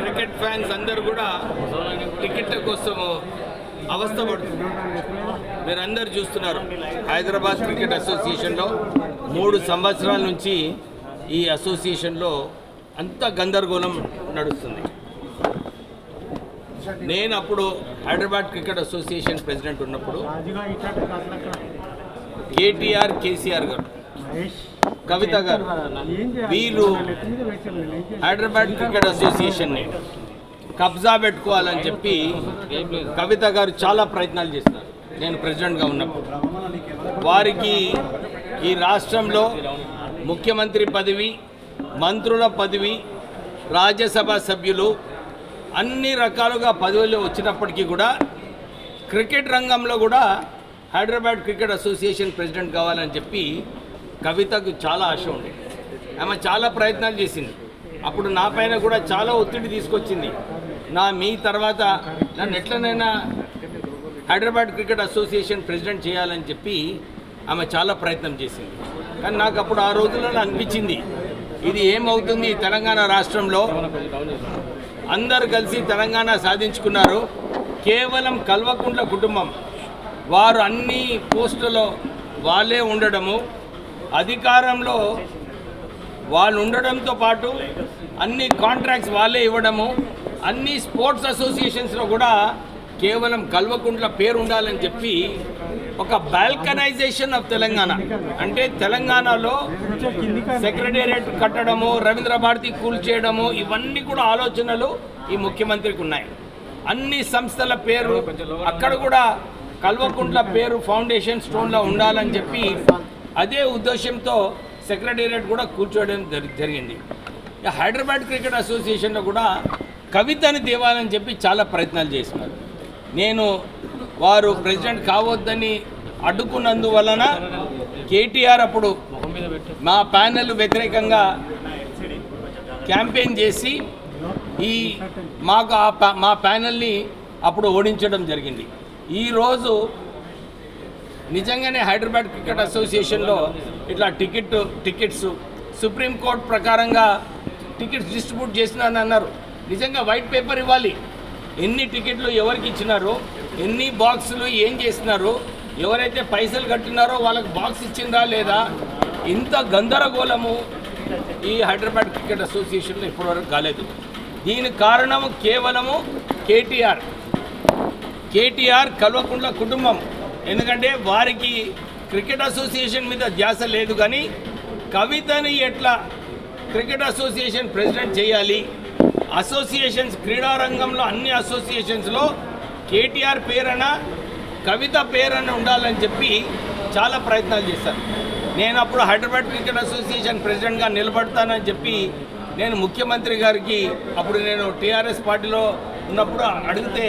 Cricket fans అందరూ కూడా టికెట్ల కోసం అవస్థ పడుతున్నారు. మీరందరూ చూస్తున్నారు. హైదరాబాద్ క్రికెట్ అసోసియేషన్లో మూడు సంవత్సరాల నుంచి ఈ అసోసియేషన్లో అంత గందరగోళం నడుస్తుంది. నేను అప్పుడు హైదరాబాద్ క్రికెట్ అసోసియేషన్ ప్రెసిడెంట్ ఉన్నప్పుడు కేటీఆర్ కేసీఆర్ గారు కవిత గారు వీళ్ళు హైదరాబాద్ క్రికెట్ అసోసియేషన్ని కబ్జా పెట్టుకోవాలని చెప్పి కవిత గారు చాలా ప్రయత్నాలు చేస్తున్నారు. నేను ప్రెసిడెంట్గా ఉన్నప్పుడు. వారికి ఈ రాష్ట్రంలో ముఖ్యమంత్రి పదవి మంత్రుల పదవి రాజ్యసభ సభ్యులు అన్ని రకాలుగా పదవులు వచ్చినప్పటికీ కూడా క్రికెట్ రంగంలో కూడా హైదరాబాద్ క్రికెట్ అసోసియేషన్ ప్రెసిడెంట్ కావాలని చెప్పి కవితకు చాలా ఆశ ఉంది ఆమె చాలా ప్రయత్నాలు చేసింది. అప్పుడు నా పైన కూడా చాలా ఒత్తిడి తీసుకొచ్చింది. నా మీ తర్వాత నన్ను ఎట్లనైనా హైదరాబాద్ క్రికెట్ అసోసియేషన్ ప్రెసిడెంట్ చేయాలని చెప్పి ఆమె చాలా ప్రయత్నం చేసింది. కానీ నాకు అప్పుడు ఆ రోజుల్లో అనిపించింది. ఇది ఏమవుతుంది తెలంగాణ రాష్ట్రంలో? అందరు కలిసి తెలంగాణ సాధించుకున్నారు. కేవలం కల్వకుంట్ల కుటుంబం. వారు అన్ని పోస్టులలో వాళ్ళే ఉండడము. అధికారంలో వాళ్ళు ఉండడంతో పాటు అన్ని కాంట్రాక్ట్స్ వాళ్ళే ఇవ్వడము అన్ని స్పోర్ట్స్ అసోసియేషన్స్లో కూడా కేవలం కల్వకుంట్ల పేరు ఉండాలని చెప్పి ఒక బాల్కనైజేషన్ ఆఫ్ తెలంగాణ. అంటే తెలంగాణలో సెక్రటేరియట్ కట్టడము రవీంద్ర భారతి కూల్చేయడము ఇవన్నీ కూడా ఆలోచనలు ఈ ముఖ్యమంత్రికి ఉన్నాయి. అన్ని సంస్థల పేరు అక్కడ కూడా కల్వకుంట్ల పేరు ఫౌండేషన్ స్టోన్లో ఉండాలని చెప్పి అదే ఉద్దేశంతో సెక్రటేరియట్ కూడా కూర్చోవడం జరిగింది. హైదరాబాద్ క్రికెట్ అసోసియేషన్లో కూడా కవితని తేవాలని చెప్పి చాలా ప్రయత్నాలు చేసినారు నేను వారు ప్రెసిడెంట్ కావద్దని అడ్డుకున్నందువలన కేటీఆర్ అప్పుడు మా ప్యానెల్ వ్యతిరేకంగా క్యాంపెయిన్ చేసి ఈ మాకు ఆ మా ప్యానెల్ని అప్పుడు ఓడించడం జరిగింది. ఈరోజు నిజంగానే హైదరాబాద్ క్రికెట్ అసోసియేషన్లో ఇట్లా టికెట్ టికెట్స్ సుప్రీంకోర్టు ప్రకారంగా టికెట్స్ డిస్ట్రిబ్యూట్ చేసినారని అన్నారు. నిజంగా వైట్ పేపర్ ఇవ్వాలి. ఎన్ని టికెట్లు ఎవరికి ఇచ్చినారు ఎన్ని బాక్సులు ఏం చేసినారు ఎవరైతే పైసలు కట్టినారో వాళ్ళకి బాక్స్ ఇచ్చిందా లేదా ఇంత గందరగోళము ఈ హైదరాబాద్ క్రికెట్ అసోసియేషన్లో ఇప్పటివరకు కాలేదు. దీని కారణము కేవలము కేటీఆర్. కేటీఆర్ కల్వకుంట్ల కుటుంబం. ఎందుకంటే వారికి క్రికెట్ అసోసియేషన్ మీద ధ్యాస లేదు కానీ కవితని ఎట్లా క్రికెట్ అసోసియేషన్ ప్రెసిడెంట్ చేయాలి? అసోసియేషన్స్ క్రీడారంగంలో అన్ని అసోసియేషన్స్లో కేటీఆర్ పేరన కవిత పేరన ఉండాలని చెప్పి చాలా ప్రయత్నాలు చేశారు. నేను అప్పుడు హైదరాబాద్ క్రికెట్ అసోసియేషన్ ప్రెసిడెంట్గా నిలబడతానని చెప్పి నేను ముఖ్యమంత్రి గారికి అప్పుడు నేను టీఆర్ఎస్ పార్టీలో ఉన్నప్పుడు అడిగితే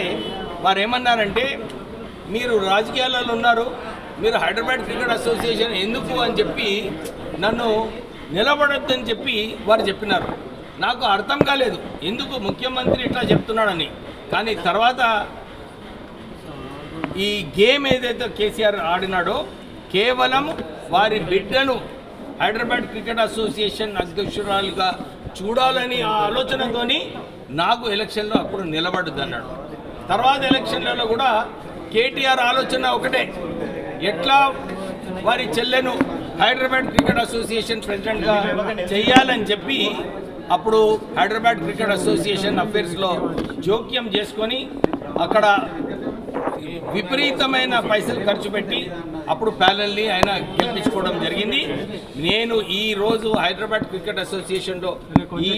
వారు ఏమన్నారంటే మీరు రాజకీయాలలో ఉన్నారు మీరు హైదరాబాద్ క్రికెట్ అసోసియేషన్ ఎందుకు అని చెప్పి నన్ను నిలబడొద్దని చెప్పి వారు చెప్పినారు. నాకు అర్థం కాలేదు. ఎందుకు ముఖ్యమంత్రి ఇట్లా చెప్తున్నాడని. కానీ తర్వాత ఈ గేమ్ ఏదైతే కేసీఆర్ ఆడినాడో కేవలం వారి బిడ్డను హైదరాబాద్ క్రికెట్ అసోసియేషన్ అధ్యక్షురాలుగా చూడాలని ఆ ఆలోచనతోని నాకు ఎలక్షన్లో అప్పుడు నిలబడద్దు అన్నాడు తర్వాత ఎలక్షన్లలో కూడా కేటీఆర్ ఆలోచన ఒకటే. ఎట్లా వారి చెల్లెను హైదరాబాద్ క్రికెట్ అసోసియేషన్ ప్రెసిడెంట్గా చేయాలని చెప్పి అప్పుడు హైదరాబాద్ క్రికెట్ అసోసియేషన్ అఫేర్స్లో జోక్యం చేసుకొని అక్కడ విపరీతమైన పైసలు ఖర్చు పెట్టి అప్పుడు ప్యానల్ని ఆయన గెలిపించుకోవడం జరిగింది. నేను ఈ రోజు హైదరాబాద్ క్రికెట్ అసోసియేషన్లో ఈ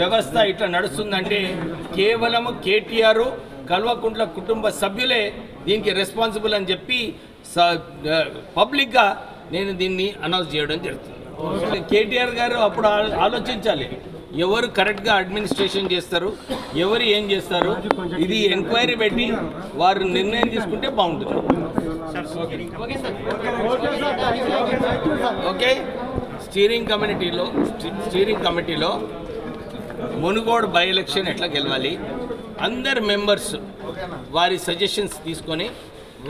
వ్యవస్థ ఇట్లా నడుస్తుందంటే కేవలం కేటీఆర్ కల్వకుంట్ల కుటుంబ సభ్యులే దీనికి రెస్పాన్సిబుల్ అని చెప్పి పబ్లిక్గా నేను దీన్ని అనౌన్స్ చేయడం జరుగుతుంది. కేటీఆర్ గారు అప్పుడు ఆలోచించాలి. ఎవరు కరెక్ట్గా అడ్మినిస్ట్రేషన్ చేస్తారు ఎవరు ఏం చేస్తారు ఇది ఎంక్వైరీ పెట్టి వారు నిర్ణయం తీసుకుంటే బాగుంటుంది. ఓకే స్టీరింగ్ కమిటీలో స్టీరింగ్ కమిటీలో మునుగోడు బై ఎలక్షన్ ఎట్లా గెలవాలి? అందరు మెంబర్స్ వారి సజెషన్స్ తీసుకొని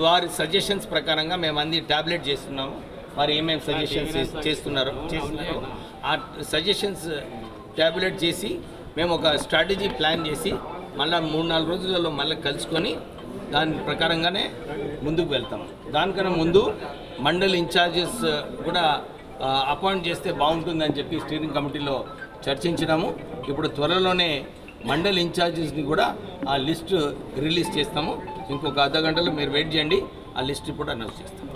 వారి సజెషన్స్ ప్రకారంగా మేము అన్ని టాబ్లెట్ చేస్తున్నాము. వారు ఏమేమి సజెషన్స్ చేస్తున్నారో చేస్తున్నారు ఆ సజెషన్స్ ట్యాబులేట్ చేసి మేము ఒక స్ట్రాటజీ ప్లాన్ చేసి మళ్ళీ మూడు నాలుగు రోజులలో మళ్ళీ కలుసుకొని దాని ప్రకారంగానే ముందుకు వెళ్తాం. దానికన్నా ముందు మండల్ ఇన్ఛార్జెస్ కూడా అపాయింట్ చేస్తే బాగుంటుందని చెప్పి స్టీరింగ్ కమిటీలో చర్చించినాము. ఇప్పుడు త్వరలోనే మండల్ ఇన్ఛార్జెస్ని కూడా ఆ లిస్ట్ రిలీజ్ చేస్తాము. ఇంకొక అర్ధ గంటలో మీరు వెయిట్ చేయండి. ఆ లిస్ట్ కూడా అనౌన్స్ చేస్తాము